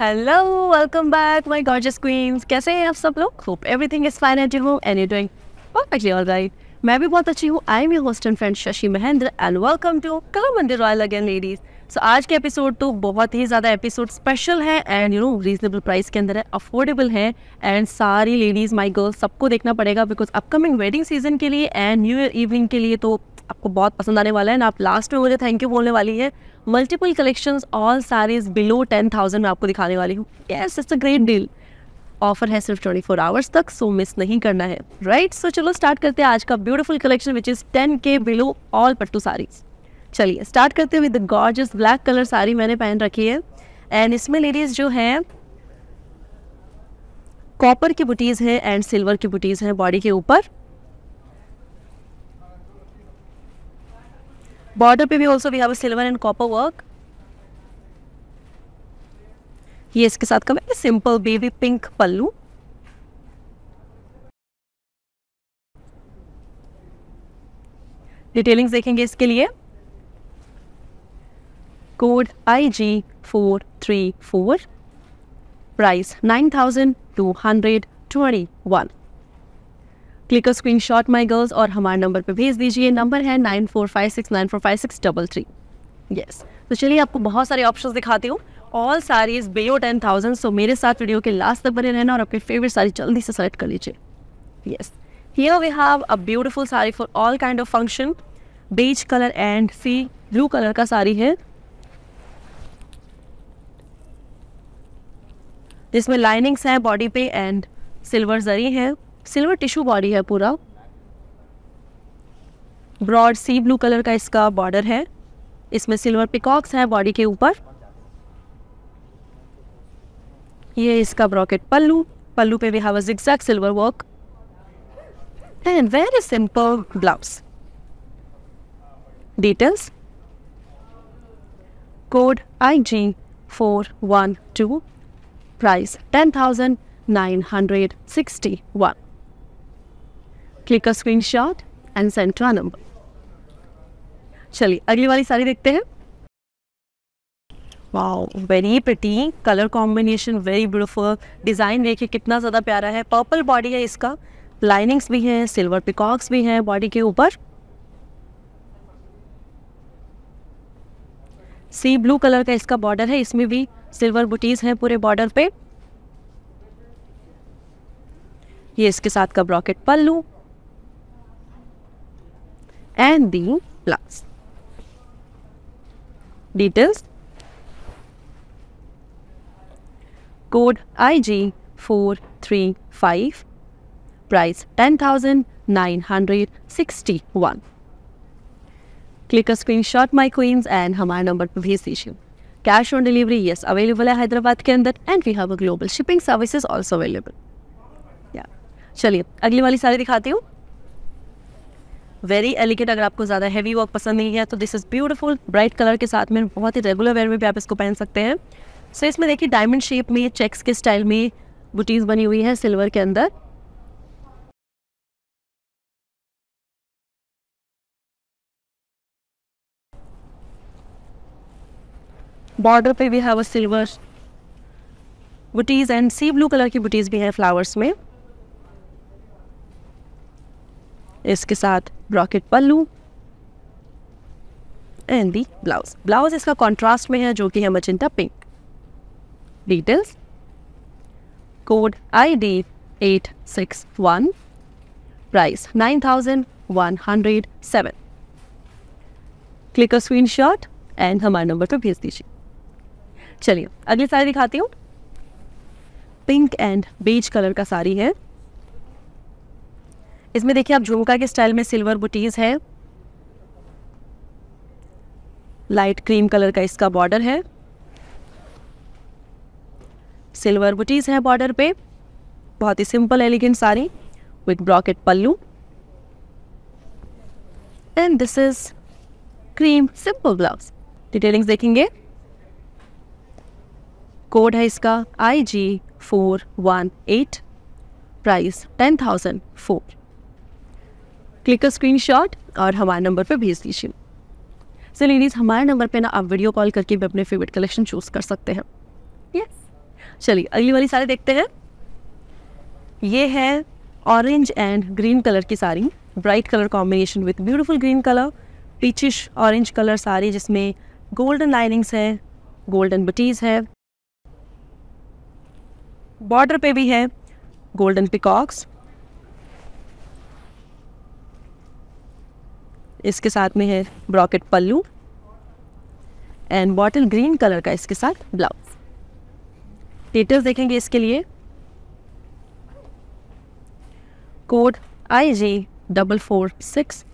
Hello welcome back my gorgeous queens कैसे हैं आप सब लोग? Hope everything is fine at you home and you doing perfectly alright मैं भी बहुत अच्छी हूँ। I am your host and friend Shashi Mahendra and welcome to colour Mandir royal again ladies so आज के एपिसोड तो बहुत ही ज़्यादा एपिसोड स्पेशल है and you know reasonable price के अंदर है अफोर्डेबल है एंड सारी लेडीज़ माई गर्ल्स सबको देखना पड़ेगा बिकॉज़ अपकमिंग वेडिंग सीज़न के लिए एंड न्यू ईयर इवनिंग के लिए तो आपको बहुत पसंद आने वाला है ना आप लास्ट में मुझे थैंक यू बोलने वाली है। Multiple collections all saris below ten thousand में आपको दिखाने वाली हूँ। Yes it's a great deal offer है सिर्फ़ ट्वेंटी फोर आवर्स तक सो मिस नहीं करना है। Right right? सो so, चलो स्टार्ट करते हैं आज का beautiful collection which is ten K below all pattu saris चलिए स्टार्ट करते हैं with the gorgeous black colour sari मैंने पहन रखी है। एंड इसमें लेडीज़ जो है कॉपर की बुटीज है एंड सिल्वर की बुटीज है बॉडी के ऊपर। बॉर्डर पे भी also we have silver and copper work ये इसके साथ का simple baby pink pallu. Detailings देखेंगे इसके लिए. Code I G four three four price nine thousand two hundred twenty one click screenshot my girls और हमारे नंबर पर भेज दीजिए। नंबर है nine four five six nine four five six double three yes तो चलिए, आपको बहुत सारे ऑप्शन दिखाती हूँ। All saris below ten thousand so मेरे साथ वीडियो के लास्ट तक बने रहना और आपके फेवरेट सारी जल्दी से सेलेक्ट कर लीजिए। Yes here we have a beautiful sari for all kind of function beige colour and sea blue colour का साड़ी है। जिसमें लाइनिंग्स हैं बॉडी पे एंड सिल्वर जरी है। सिल्वर टिश्यू बॉडी है पूरा। ब्रॉड सी ब्लू कलर का इसका बॉर्डर है। इसमें सिल्वर पिकॉक्स है बॉडी के ऊपर। ये इसका ब्रॉकेट पल्लू। पल्लू पे भी have a silver work and very simple blouse details code I G four one two price ten thousand nine hundred sixty one click a screenshot and send to number चलिए, अगली वाली साड़ी देखते हैं। Wow very pretty colour combination very beautiful design देखिए, कितना ज़्यादा प्यारा है। पर्पल बॉडी है इसका। लाइनिंग्स भी हैं सिल्वर पिकॉक्स भी हैं बॉडी के ऊपर। सी ब्लू कलर का इसका बॉर्डर है। इसमें भी सिल्वर बुटीज हैं पूरे बॉर्डर पे। ये इसके साथ का brocade pallu. And the plus. Details. Code IG435 Price 10,961 Click a screenshot my queens and हमारे नंबर पर भेज दीजिए cash on delivery yes available है हैदराबाद के अंदर and we have a global shipping services also available या चलिए अगली वाली सारी दिखाती हूँ। वेरी एलिगेंट अगर आपको ज़्यादा हैवी वर्क पसंद नहीं है तो this is beautiful bright colour के साथ में बहुत ही रेगुलर वेयर में भी आप इसको पहन सकते हैं। सो so, इसमें देखिए डायमंड शेप में चेक्स के स्टाइल में बुटीज बनी हुई है सिल्वर के अंदर। बॉर्डर पे भी है वो सिल्वर बुटीज एंड सी ब्लू कलर की बुटीज भी है फ्लावर्स में। इसके साथ brocade pallu and the blouse blouse इसका कॉन्ट्रास्ट में है, जो कि है matching pink details code I D eight six one price nine thousand one hundred seven click a screenshot and हमारे नंबर पर भेज दीजिए। चलिए, अगली साड़ी दिखाती हूँ। पिंक एंड बेज कलर का साड़ी है। इसमें देखिए आप झुमका के स्टाइल में सिल्वर बुटीज है। लाइट क्रीम कलर का इसका बॉर्डर है। सिल्वर बुटीज है बॉर्डर पे। बहुत ही simple, elegant sari with brocade pallu. And this is cream simple blouse detailings देखेंगे। कोड है इसका I G four one eight price ten thousand four click a screenshot और हमारे नंबर पर भेज दीजिए। सो लेडीज़ हमारे नंबर पे ना आप वीडियो कॉल करके भी अपने फेवरेट कलेक्शन चूज़ कर सकते हैं। यस चलिए, अगली वाली साड़ी देखते हैं। ये है ऑरेंज एंड ग्रीन कलर की sari bright colour combination with beautiful green colour peachish orange colour sari जिसमें गोल्डन लाइनिंग्स है गोल्डन बटीज है। बॉर्डर पे भी है गोल्डन पिकॉक्स इसके साथ में है brocade pallu and bottle green colour का इसके साथ ब्लाउज डिटेल्स देखेंगे इसके लिए. Code I G double four six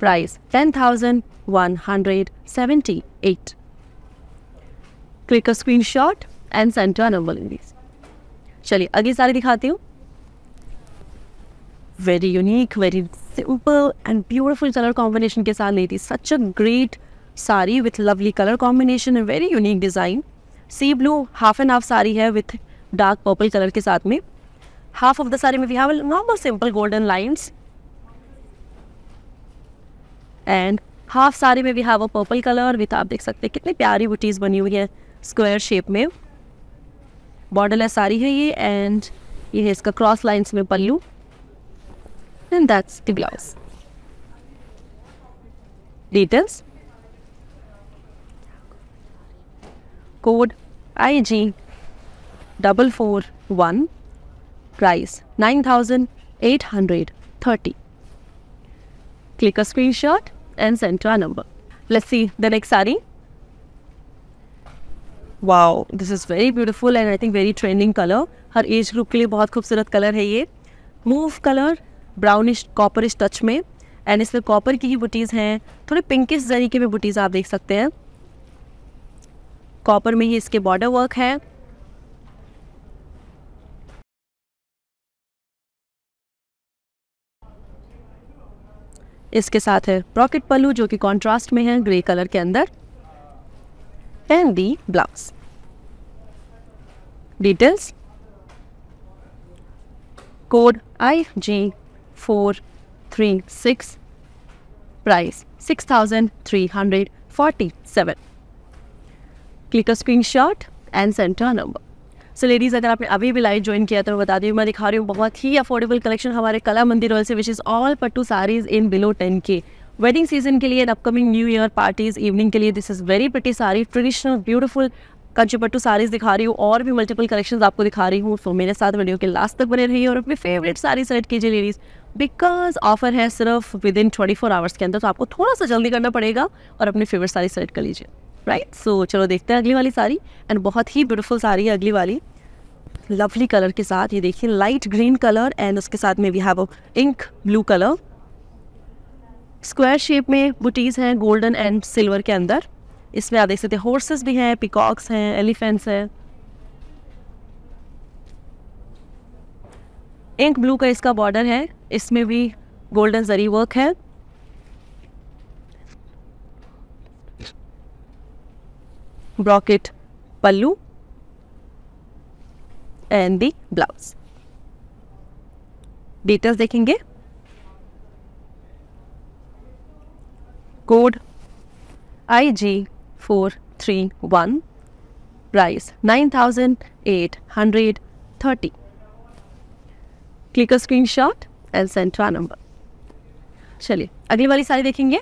price ten thousand one hundred seventy eight click screenshot and send to number इन चलिए अगली सारी दिखाती हूँ. Very unique very simple and beautiful colour combination के साथ ली थी। Such a great sari with lovely colour combination and very unique design sea blue half and half sari है विथ डार्क पर्पल कलर के साथ में। हाफ़ ऑफ़ द साड़ी में we have normal simple golden lines and half sari में भी have a purple colour with आप देख सकते हैं कितनी प्यारी बुटीज़ बनी हुई है स्क्वायर शेप में। बॉर्डरलेस साड़ी है ये एंड ये है इसका क्रॉस लाइन्स में pallu. And that's the blouse details code I G double four one price nine thousand eight hundred thirty click a screenshot and send to our number. Let's see the next sari. Wow, this is very beautiful and I think very trending color. Her age group के लिए बहुत खूबसूरत colour है ये move colour brownish copperish touch में. And इसमें copper की ही बुटीज़ हैं. थोड़े पिंकिश जरीके में बुटीज़ आप देख सकते हैं. कॉपर में ही इसके बॉर्डर वर्क है. इसके साथ है रॉकेट पल्लू जो कि कॉन्ट्रास्ट में है ग्रे कलर के अंदर. And the blouse details code I G four three six price six thousand three hundred forty seven click screenshot and send to number so ladies अगर आपने अभी भी लाइव ज्वाइन किया तो बता दी मैं दिखा रही हूँ, बहुत ही अफोर्डेबल कलेक्शन हमारे कला मंदिर ऑयल से which is all pattu saris in below ten K wedding season के लिए and upcoming new year parties evening के लिए this is very pretty sari traditional beautiful Kanchipattu saris दिखा रही हूँ, और भी मल्टीपल कलेक्शन आपको दिखा रही हूँ। सो मेरे साथ वीडियो के लास्ट तक बने रहिए और अपनी फेवरेट सारी सेलेक्ट कीजिए लेडीज़ बिकॉज़ ऑफ़र है सिर्फ़ within twenty four hours के अंदर तो आपको थोड़ा सा जल्दी करना पड़ेगा और अपनी फेवरेट साड़ी सेलेक्ट कर लीजिए राइट सो चलो देखते हैं अगली वाली साड़ी एंड बहुत ही ब्यूटीफुल साड़ी है अगली वाली। लवली कलर के साथ, ये देखिए लाइट ग्रीन कलर एंड उसके साथ में we have ink blue colour square shape में बुटीज़ हैं गोल्डन एंड सिल्वर के अंदर। इसमें आप देख सकते हैं हॉर्सेस भी हैं पिकॉक्स हैं एलिफेंट्स हैं। इंक ब्लू का इसका बॉर्डर है। इसमें भी गोल्डन जरी वर्क है। Brocade pallu and the blouse details देखेंगे। Code I G four three one price nine thousand eight hundred thirty click a screenshot and send to number चलिए अगली वाली साड़ी देखेंगे।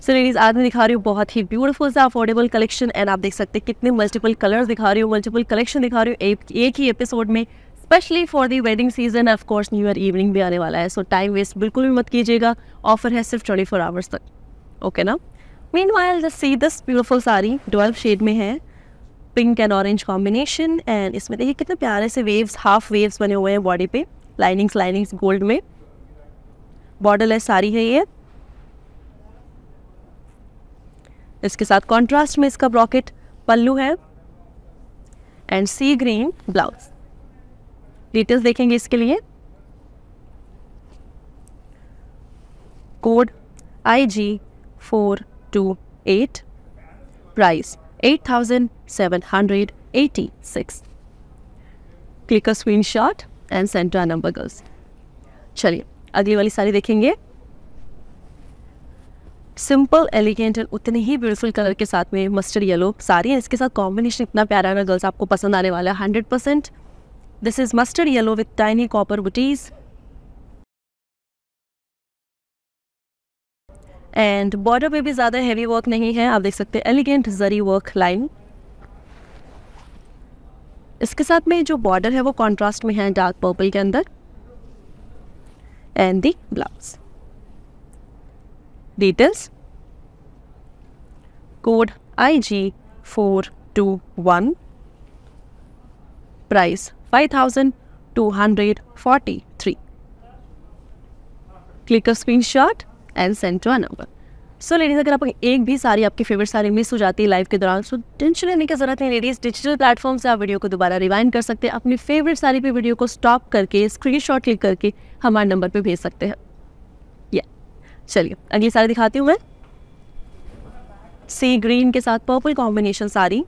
सो लेडीज़ आज मैं दिखा रही हूँ बहुत ही ब्यूटीफुल सा अफोर्डेबल कलेक्शन एंड आप देख सकते हैं कितने मल्टीपल कलर्स दिखा रही हूँ मल्टीपल कलेक्शन दिखा रही हूँ एक, एक ही एपिसोड में specially for the wedding season of course new year evening भी आने वाला है। सो टाइम वेस्ट बिल्कुल भी मत कीजिएगा ऑफ़र है सिर्फ़ ट्वेंटी फोर आवर्स तक। ओके ना? Meanwhile see this beautiful sari twelve shade में है। Pink and orange combination and इसमें देखिए कितने प्यारे से वेव्स हाफ़ वेव्स बने हुए हैं बॉडी पे लाइनिंग्स लाइनिंग्स गोल्ड में। बॉर्डरलेस साड़ी है ये। इसके साथ कॉन्ट्रास्ट में इसका ब्रॉकेट पल्लू है। And sea green blouse details देखेंगे इसके लिए। Code I G four two eight price eight thousand seven hundred eighty six click a screenshot and send to number girls चलिए, अगली वाली साड़ी देखेंगे। सिंपल एलिगेंट एंड उतने ही ब्यूटीफुल कलर के साथ में मस्टर्ड येलो सारी है। इसके साथ कॉम्बिनेशन इतना प्यारा है गर्ल्स आपको पसंद आने वाला है। Hundred percent this is mustard yellow with tiny copper बुटीज and border पे भी ज़्यादा हैवी वर्क नहीं है। आप देख सकते हैं एलिगेंट जरी वर्क लाइन इसके साथ में जो बॉर्डर है वो कॉन्ट्रास्ट में है डार्क पर्पल के अंदर and the blouse details code I G four two one price five thousand two hundred forty three click a screenshot and send to a number so ladies अगर आपको एक भी सारी आपकी फेवरेट सारी मिस हो जाती है लाइव के दौरान सो टेंशन लेने की ज़रूरत नहीं लेडीज़ डिजिटल प्लेटफॉर्म से आप वीडियो को दोबारा रिवाइंड कर सकते हैं। अपनी फेवरेट सारी पे वीडियो को स्टॉप करके स्क्रीन शॉट क्लिक करके हमारे नंबर पे भेज सकते हैं। या चलिए, अगली सारी दिखाती हूँ मैं। सी ग्रीन के साथ पर्पल कॉम्बिनेशन साड़ी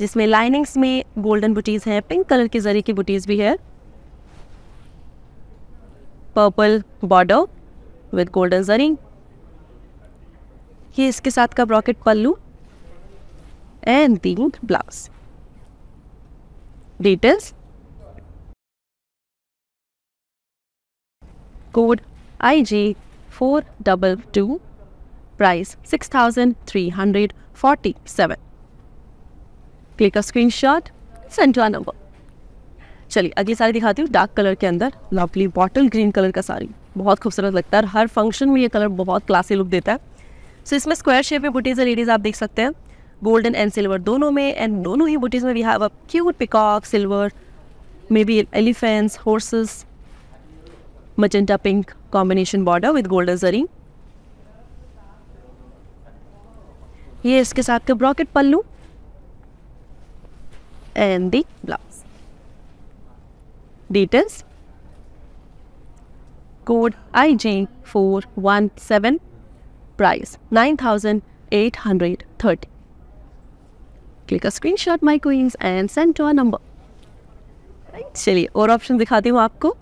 जिसमें लाइनिंग्स में गोल्डन बुटीज़ हैं पिंक कलर की जरी की बुटीज़ भी है। Purple border with golden zari ये इसके साथ का brocade pallu? And the blouse details code I G four double two price six thousand three hundred forty seven click a screenshot send to number चलिए, अगली साड़ी दिखाती हूँ डार्क कलर के अंदर लवली बॉटल ग्रीन कलर का साड़ी बहुत खूबसूरत लगता है हर फ़ंक्शन में ये कलर बहुत क्लासी लुक देता है। सो इसमें स्क्वायर शेप में बुटीज़ लेडीज़ आप देख सकते हैं। गोल्डन एंड सिल्वर दोनों में एंड दोनों ही बुटीज़ में we have a cute peacock silver maybe elephants horses magenta pink combination border with golden zari ये इसके साथ का brocade pallu and the blouse details code I J four one seven thirty click a screenshot my queens and send to a number चलिए, और option दिखाती हूँ आपको।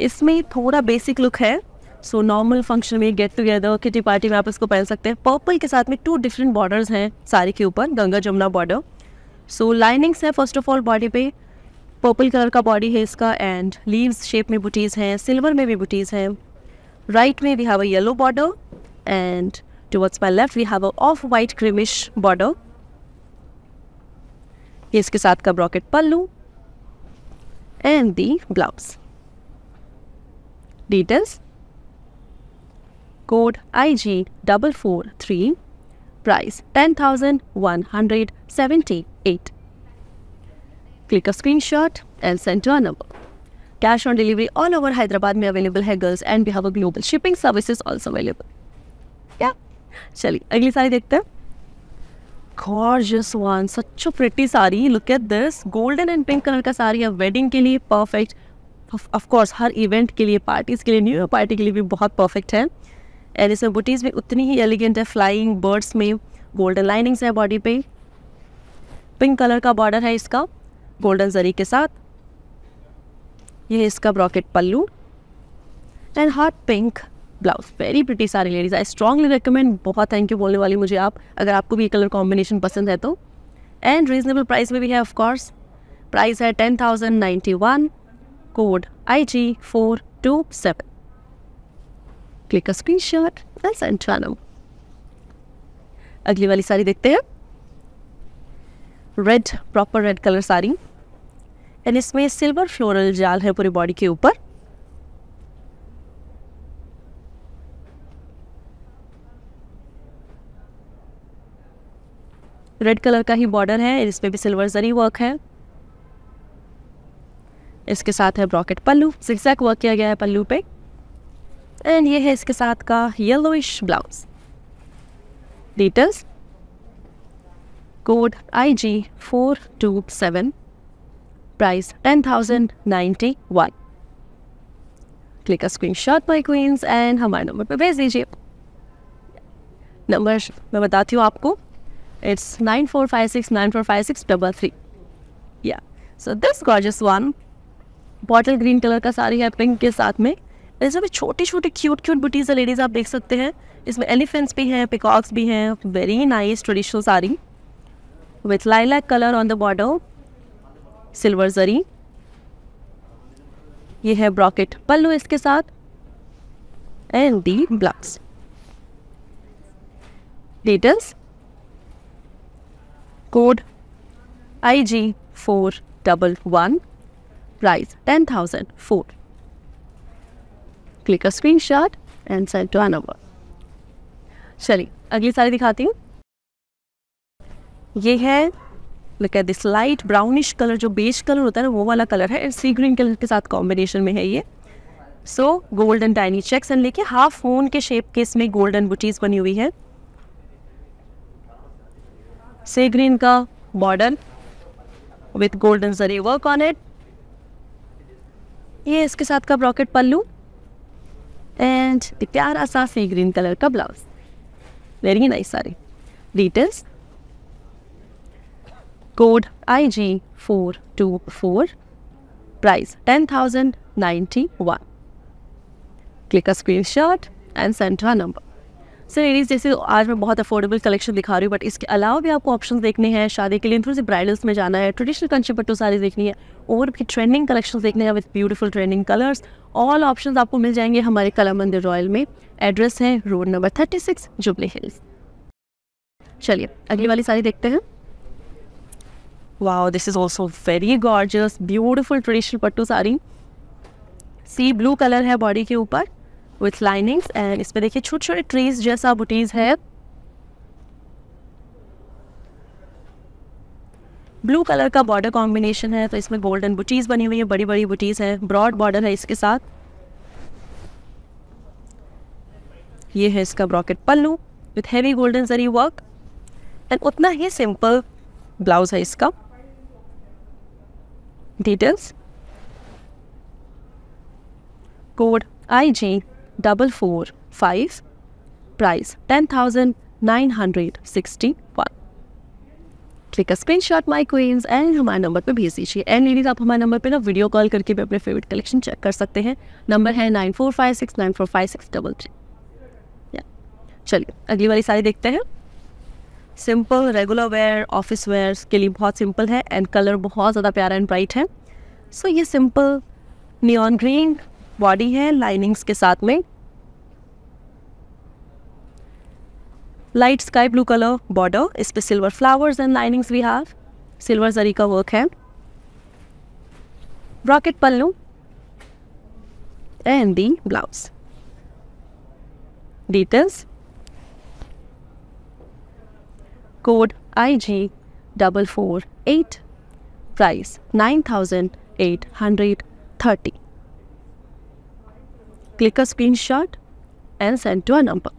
इसमें थोड़ा बेसिक लुक है। सो नॉर्मल फ़ंक्शन में गेट टुगेदर किटी पार्टी में आप इसको पहन सकते हैं। पर्पल के साथ में टू डिफरेंट बॉर्डर्स हैं, साड़ी के ऊपर, Ganga Jamuna border so linings है फ़र्स्ट ऑफ़ ऑल बॉडी पे। पर्पल कलर का बॉडी है इसका एंड लीव्स शेप में बुटीज़ हैं सिल्वर में भी बुटीज़ हैं। राइट में we have a yellow border And towards my left we have a off white creamish border ये इसके साथ का brocade pallu and the blouse details code I G double four three price ten thousand one hundred seventy eight Click a screenshot and send to our number. Cash on delivery all over Hyderabad में available है girls and we have a global shipping services also available. Yeah. चलिए, अगली साड़ी देखते हैं। Gorgeous one, such a pretty sari look at का साड़ी है wedding के लिए परफेक्ट ऑफ़ कोर्स हर इवेंट के लिए पार्टीज़ के लिए न्यू ईयर पार्टी के लिए भी बहुत परफेक्ट है। एंड इसमें बुटीज़ भी उतनी ही एलिगेंट है फ्लाइंग बर्ड्स में। गोल्डन लाइनिंग्स है बॉडी पे। पिंक कलर का बॉर्डर है इसका गोल्डन जरी के साथ। ये इसका brocade pallu. And hot pink blouse very pretty sari ladies I strongly recommend बहुत थैंक यू बोलने वाली मुझे आप, अगर आपको भी ये कलर कॉम्बिनेशन पसंद है तो। एंड रीजनेबल प्राइस में भी है ऑफकोर्स प्राइस है ten thousand ninety one code I G four two seven click a screenshot and अगली वाली साड़ी देखते हैं। Red proper red colour sari and इसमें सिल्वर फ्लोरल जाल है पूरी बॉडी के ऊपर। रेड कलर का ही बॉर्डर है इस पर भी सिल्वर जरी वर्क है। इसके साथ है ब्रॉकेट पल्लू सिक्सैक वर्क किया गया है पल्लू पे। एंड ये है इसके साथ का yellowish blouse details code I G four two seven price 10,091. Click a screenshot my queens and हमारे नंबर पे भेज दीजिए। नंबर मैं बताती हूँ आपको। It's nine four five six six double three या so this gorgeous one bottle green colour का साड़ी है पिंक के साथ में इसमें छोटी छोटी क्यूट क्यूट बुटीज लेडीज़ आप देख सकते हैं इसमें एलिफेंट्स भी हैं पिकॉक्स भी हैं very nice traditional sari with lilac colour on the border silver zari ये है ब्रॉकेट पल्लू इसके साथ and the blouse details code I G four double one price ten thousand four click a screenshot and send to number चलिए अगली साड़ी दिखाती हूँ ये है look at this light brownish colour जो बेज कलर होता है ना वो वाला कलर है सी ग्रीन कलर के साथ कॉम्बिनेशन में है ये so golden tiny checks and लेके हाफ़ फ़ोन के शेप के इसमें गोल्डन बुटीज बनी हुई है सी ग्रीन का border with golden zari work on it ये इसके साथ का ब्रॉकेट पल्लू एंड प्यारा सा सी ग्रीन कलर का blouse very nice sari. Details code I G four two four price ten thousand ninety one click a screenshot and send to number sir ladies जैसे आज मैं बहुत affordable collection दिखा रही हूँ बट इसके अलावा भी आपको ऑप्शन देखने हैं, शादी के लिए थोड़ी सी ब्राइडल्स में जाना है ट्रेडिशनल कंचे पट्टू सारी देखनी है, और भी ट्रेंडिंग कलेक्शन देखने हैं with beautiful trending colours all option आपको मिल जाएँगे हमारे कला मंदिर रॉयल में. एड्रेस है road number thirty six Jubilee Hills चलिए, अगली वाली साड़ी देखते हैं. Wow this is also very gorgeous beautiful traditional pattu sari. Sea blue colour है बॉडी के ऊपर. विथ लाइनिंग्स एंड इसमें देखिए छोटे छोटे ट्रीज जैसा बुटीज है। ब्लू कलर का बॉर्डर कॉम्बिनेशन है तो इसमें गोल्डन बुटीज बनी हुई है बड़ी बड़ी बुटीज है ब्रॉड बॉर्डर है इसके साथ। ये है इसका brocade pallu with heavy golden zari work and उतना ही सिंपल ब्लाउज है इसका। Details code I G double four five price ten thousand nine hundred sixty one click screenshot my queens and हमारे नंबर पर भेज दीजिए। एंड लेडीज़ आप हमारे नंबर पर ना वीडियो कॉल करके भी अपने फेवरेट कलेक्शन चेक कर सकते हैं। नंबर है nine four five six nine four five six double three चलिए अगली वाली साड़ी देखते हैं। Simple regular wear office wear के लिए बहुत सिंपल है एंड कलर बहुत ज़्यादा प्यारा एंड ब्राइट है। सो so, ये सिंपल नियॉन ग्रीन बॉडी है लाइनिंग्स के साथ में। Light sky blue colour border इस पे silver flowers and linings we have silver zari का वर्क है। Brocade pallu and the blouse details code I G double four eight price nine thousand eight hundred thirty a screenshot and send to a number.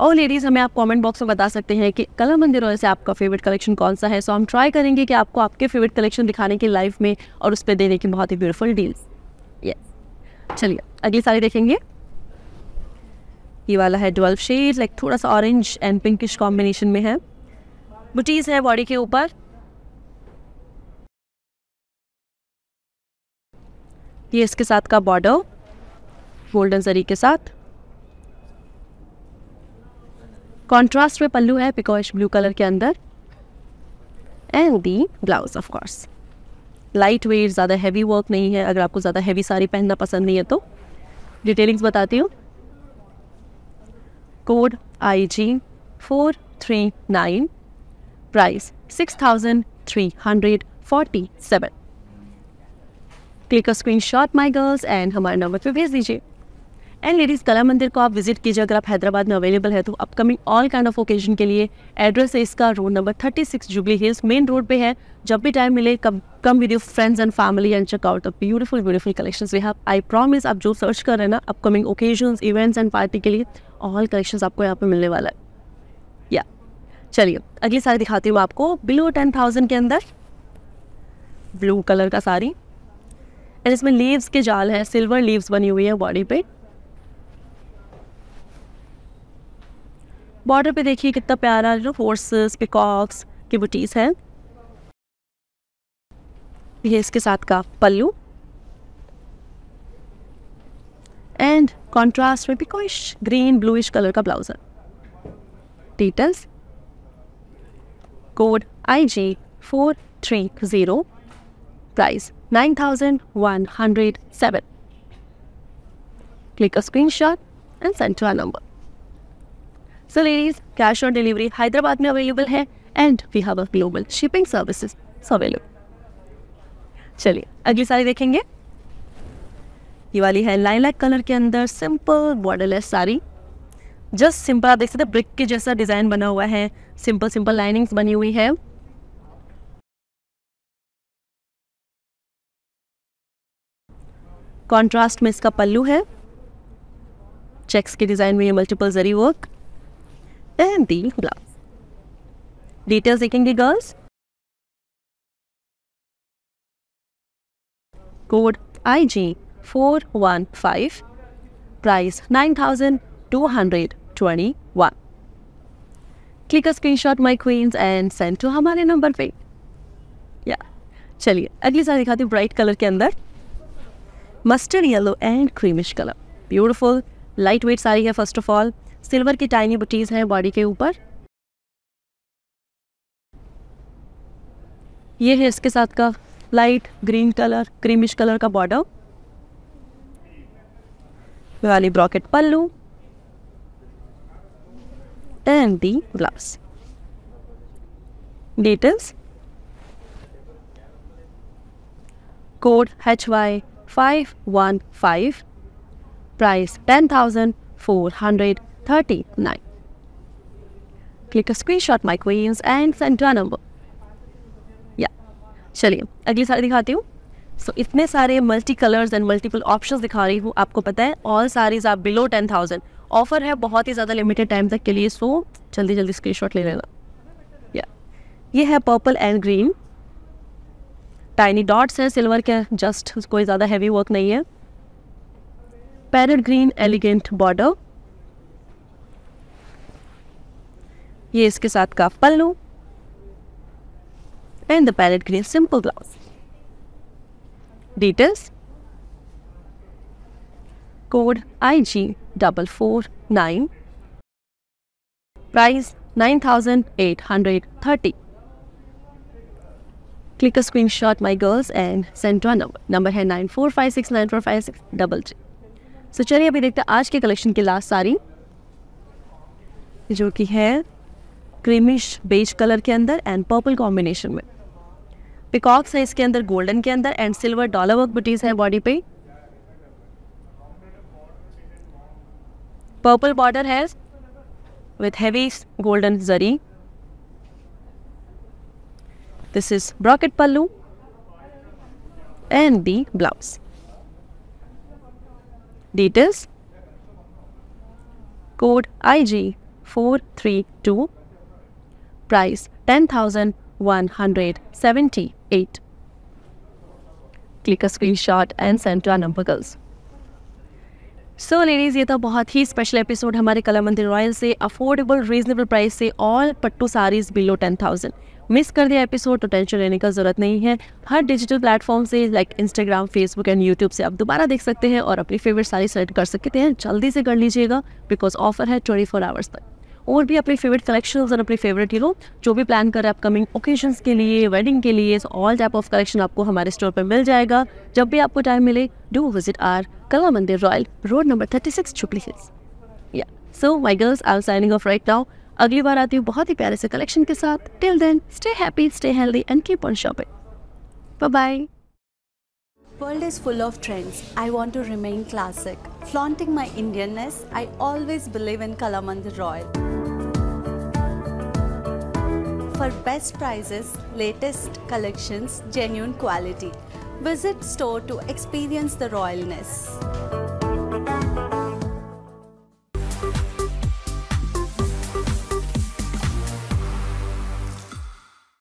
और ladies हमें आप comment box में बता सकते हैं कि कलर मंदिरों से आपका फेवरेट कलेक्शन कौन सा है। सो हम ट्राई करेंगे कि आपको आपके फेवरेट कलेक्शन दिखाने की लाइफ में और उस पर देने की बहुत ही ब्यूटीफुल डील्स यस चलिए, अगली सारी देखेंगे। ये वाला है ट्वेल्व शेड लाइक थोड़ा सा ऑरेंज एंड पिंकिश कॉम्बिनेशन में है। बुटीज है बॉडी के ऊपर। ये इसके साथ का बॉर्डर गोल्डन जरी के साथ। कॉन्ट्रास्ट में पल्लू है पिकॉश ब्लू कलर के अंदर। And the blouse of course light weight ज़्यादा हैवी वर्क नहीं है, अगर आपको ज़्यादा हैवी साड़ी पहनना पसंद नहीं है तो। डिटेलिंग्स बताती हूँ। Code I G four three nine price six thousand three hundred forty seven click a screenshot my girls and हमारे नंबर पे भेज दीजिए। एंड लेडीज़ कला मंदिर को आप विज़िट कीजिए, अगर आप हैदराबाद में अवेलेबल है तो upcoming all kind of occasion के लिए एड्रेस है इसका road number thirty six Jubilee Hills main road पे है। जब भी टाइम मिले come come with your friends and family and check out the beautiful beautiful collection we have I promise आप जो सर्च कर रहे हैं ना upcoming occasion events and party के लिए ऑल कलेक्शन आपको यहाँ पर मिलने वाला है। या चलिए, अगली साड़ी दिखाती हूँ आपको। बिलो टेन थाउज़ेंड के अंदर ब्लू कलर का साड़ी। एंड इसमें लीव्स के जाल हैं सिल्वर लीव्स बनी हुई है बॉडी पे। बॉर्डर पे देखिए कितना प्यारा जो फोर्सेस पिकॉक्स की बुटीज है। ये इसके साथ का पल्लू। एंड कॉन्ट्रास्ट में पिकोइश ग्रीन ब्लूइश कलर का ब्लाउज है। Details code I G four three zero seven click a screenshot and send to our number so ladies cash on delivery Hyderabad में अवेलेबल है and we have a global shipping services available चलिए, अगली साड़ी देखेंगे। ये वाली है lilac colour के अंदर simple borderless sari. Just simple आप देख सकते हैं ब्रिक के जैसा डिज़ाइन बना हुआ है। सिंपल सिंपल लाइनिंग्स बनी हुई है। कॉन्ट्रास्ट में इसका पल्लू है। चेक्स के डिज़ाइन में ये multiple zari work and the blouse details देखेंगे girls code I G four one five price nine thousand two hundred twenty one click a screenshot my queens and send to हमारे number पे। या चलिए, अगली सारी दिखाती हूँ ब्राइट कलर के अंदर। Mustard yellow and creamish colour beautiful light weight sari है फ़र्स्ट ऑफ़ ऑल सिल्वर की टाइनी बुटीज हैं बॉडी के ऊपर ये है इसके साथ का light green colour creamish colour का बॉर्डर वाली brocade pallu and the blouse. Details. Code HY515 Price 10,439 Click a screenshot my queens and send to a number. Yeah. चलिए अगली साड़ी दिखाती हूँ सो so, इतने सारे multi colours and multiple options दिखा रही हूँ आपको पता है ऑल साड़ीज आप बिलो टेन थाउज़ेंड ऑफ़र है बहुत ही ज़्यादा लिमिटेड टाइम तक के लिए सो जल्दी जल्दी स्क्रीनशॉट ले लेना या ये है purple and green tiny dots है सिल्वर के जस्ट कोई ज़्यादा हैवी वर्क नहीं है। पैरट ग्रीन एलिगेंट बॉर्डर ये इसके साथ का pallu and the parrot green simple blouse details code I G double four nine price nine thousand eight hundred thirty click a screenshot my girls and send to number है nine four five six nine four five six double three so चलिए अभी देखते हैं आज के collection की last सारी, जो कि है क्रीमिश बेज कलर के अंदर एंड पर्पल कॉम्बिनेशन में। पिकॉक्स है इसके अंदर गोल्डन के अंदर एंड सिल्वर डॉलर वर्क बुटीज है बॉडी पे। पर्पल बॉर्डर है with heavy golden zari. This is brocade pallu and the blouse. Details code IG432 price 10,178 click a screenshot and send to our number girls so ladies ये तो बहुत ही special episode हमारे कला Mandir royal से affordable reasonable price से all pattu saris below ten thousand miss कर दिया episode तो टेंशन लेने का ज़रूरत नहीं है। हर डिजिटल प्लेटफॉर्म से like Instagram Facebook and YouTube से आप दोबारा देख सकते हैं और अपनी फेवरेट साड़ी सेलेक्ट कर सकते हैं। जल्दी से कर लीजिएगा बिकॉज़ ऑफ़र है ट्वेंटी फोर आवर्स तक। और भी अपने फेवरेट कलेक्शन और अपने फेवरेट हीरो जो भी प्लान कर रहे हैं अपकमिंग ओकेजन के लिए वेडिंग के लिए ऑल टाइप ऑफ़ कलेक्शन आपको हमारे स्टोर पर मिल जाएगा। जब भी आपको टाइम मिले do visit our Kala Mandir Royal road number thirty six Jubilee Hills या so my girls I signing off right now अगली बार आती हूँ बहुत ही प्यारे से कलेक्शन के साथ. Till then stay happy stay healthy and keep on shopping bye world is full of trends I want to remain classic flaunting my Indianness I always believe in Kalamandir Royal for best prices latest collection genuine quality visit store to experience the royalness